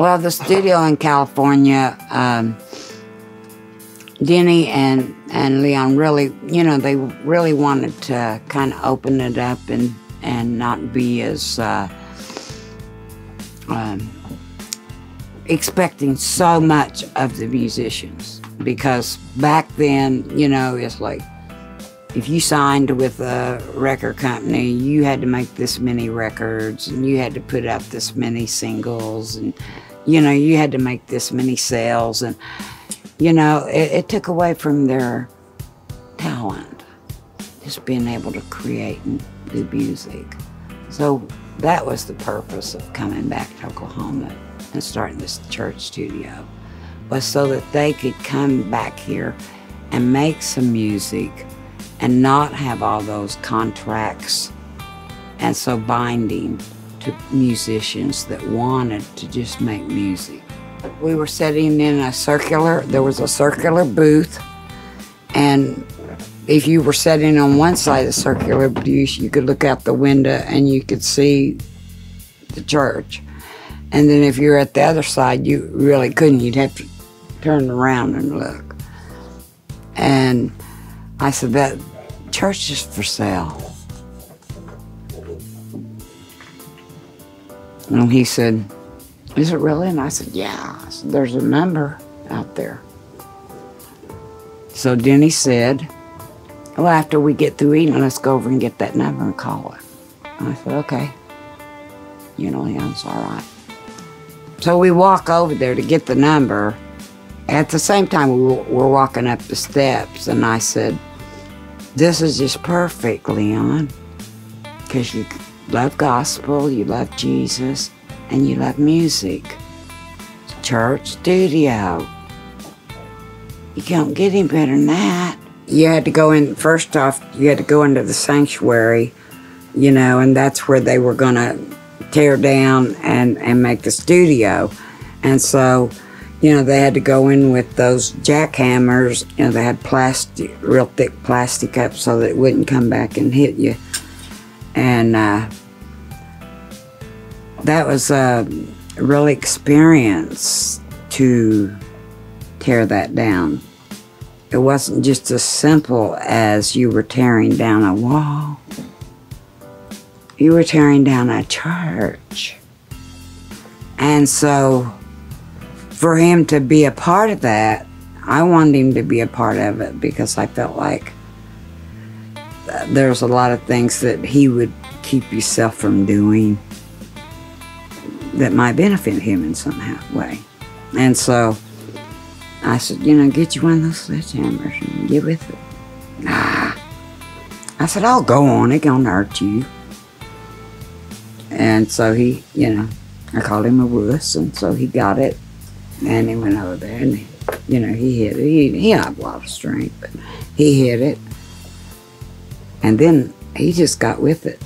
Well, the studio in California, um, Denny and, and Leon really, you know, they really wanted to kind of open it up and, and not be as uh, um, expecting so much of the musicians. Because back then, you know, it's like if you signed with a record company, you had to make this many records and you had to put out this many singles and, you know, you had to make this many sales. And, you know, it, it took away from their talent, just being able to create and do music. So that was the purpose of coming back to Oklahoma and starting this church studio, was so that they could come back here and make some music and not have all those contracts and so binding to musicians that wanted to just make music. We were sitting in a circular, there was a circular booth, and if you were sitting on one side of the circular booth, you could look out the window and you could see the church. And then if you're at the other side, you really couldn't. You'd have to turn around and look. And I said, that church is for sale. And he said, is it really? And I said, yeah. I said, There's a number out there. So Denny said, well, after we get through eating, let's go over and get that number and call it. And I said, okay. You know, Leon's all right. So we walk over there to get the number. At the same time, we were walking up the steps, and I said, This is just perfect, Leon, because you love gospel, you love Jesus, and you love music. Church studio. You can't get any better than that. You had to go in, first off, you had to go into the sanctuary, you know, and that's where they were going to tear down and, and make the studio. And so, you know, they had to go in with those jackhammers. You know, they had plastic, real thick plastic up so that it wouldn't come back and hit you. And uh, that was a real experience to tear that down. It wasn't just as simple as you were tearing down a wall. You were tearing down a church. And so for him to be a part of that, I wanted him to be a part of it because I felt like uh, there's a lot of things that he would keep himself from doing that might benefit him in some way. And so I said, you know, get you one of those sledgehammers and get with it. Nah. I said, I'll go on, it gonna hurt you. And so he, you know, I called him a wuss, and so he got it, and he went over there, and he, you know, he hit it. He, he had a lot of strength, but he hit it. And then he just got with it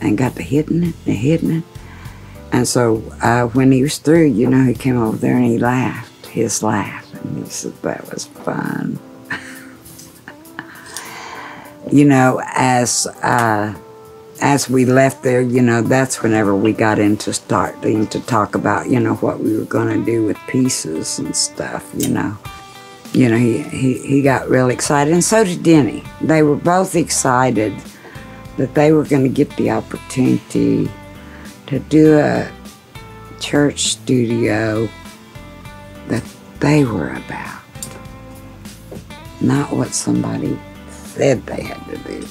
and got to hitting it and hitting it. And so uh, when he was through, you know, he came over there and he laughed, his laugh. And he said, that was fun. you know, as uh, as we left there, you know, that's whenever we got into starting to talk about, you know, what we were going to do with pieces and stuff, you know. You know, he, he, he got real excited, and so did Denny. They were both excited that they were going to get the opportunity to do a church studio that they were about, not what somebody said they had to do,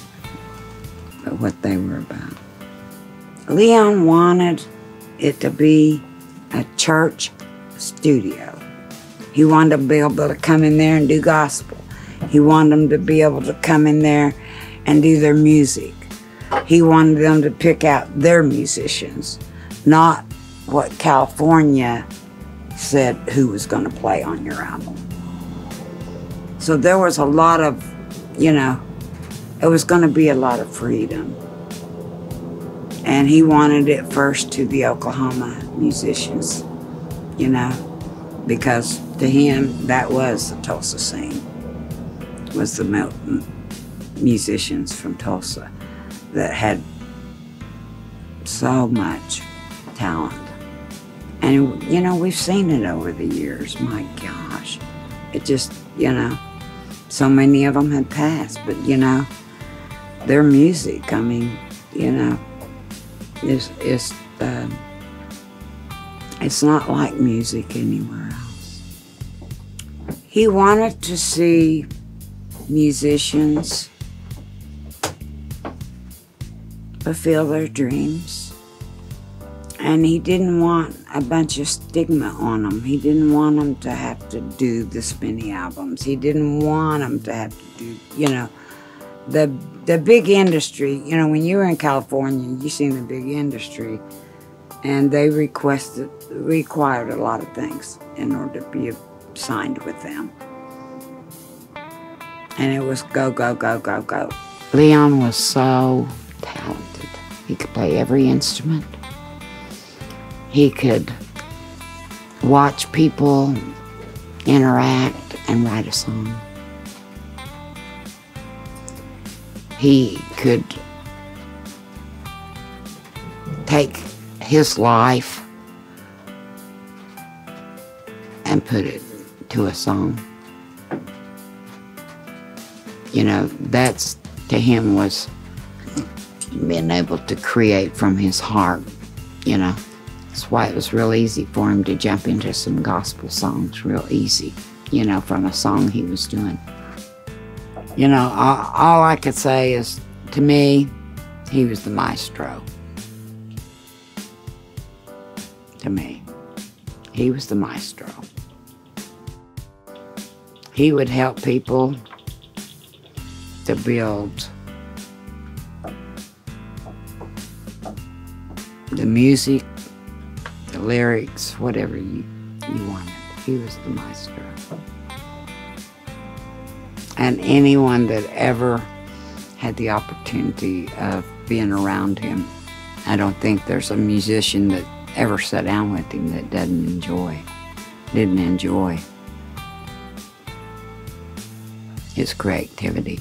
but what they were about. Leon wanted it to be a church studio. He wanted to be able to come in there and do gospel. He wanted them to be able to come in there and do their music. He wanted them to pick out their musicians, not what California said who was going to play on your album. So there was a lot of, you know, it was going to be a lot of freedom. And he wanted it first to the Oklahoma musicians, you know, because to him that was the Tulsa scene, was the musicians from Tulsa that had so much talent And, you know, we've seen it over the years. My gosh. It just, you know, so many of them had passed, but, you know, their music, I mean, you know, is, is, uh, it's not like music anywhere else. He wanted to see musicians fulfill their dreams. And he didn't want a bunch of stigma on them. He didn't want them to have to do the spinny albums. He didn't want them to have to do, you know, the the big industry. You know, when you were in California, you seen the big industry, and they requested required a lot of things in order to be signed with them. And it was go go go go go. Leon was so talented. He could play every instrument. He could watch people interact and write a song. He could take his life and put it to a song. You know, that's to him was being able to create from his heart, you know. That's why it was real easy for him to jump into some gospel songs, real easy, you know, from a song he was doing. You know, all, I could say is, to me, he was the maestro. To me, he was the maestro. He would help people to build the music, the lyrics, whatever you, you wanted. He was the maestro. And anyone that ever had the opportunity of being around him, I don't think there's a musician that ever sat down with him that doesn't enjoy, didn't enjoy his creativity.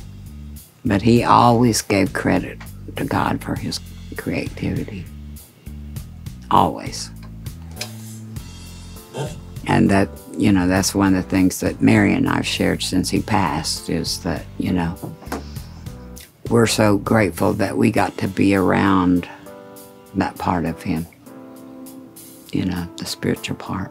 But he always gave credit to God for his creativity. Always. And that, you know, that's one of the things that Mary and I've shared since he passed is that, you know, we're so grateful that we got to be around that part of him, you know, the spiritual part.